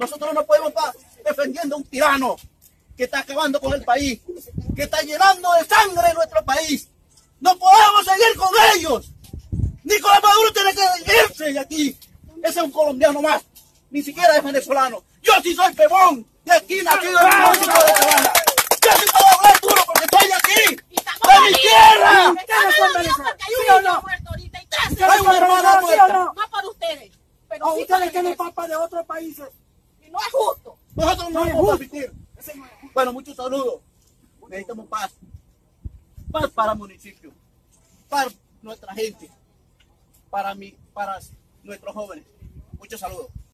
Nosotros no podemos estar defendiendo a un tirano que está acabando con el país, que está llenando de sangre nuestro país. No podemos seguir con ellos. Nicolás Maduro tiene que irse de aquí. Ese es un colombiano más. Ni siquiera es venezolano. Yo sí soy pebón. De aquí nacido en el músico de. Yo sí puedo hablar duro porque estoy aquí. ¡De mi tierra! ¿sí o no? Hay una hermana ¿Sí o muerta. no? No por ustedes, pero O sí ustedes tienen papas de otros países. No es justo. Nosotros no No es vamos a justo. permitir. Bueno, muchos saludos. Necesitamos paz. Paz para el municipio. Para nuestra gente. Para mí, para nuestros jóvenes. Muchos saludos.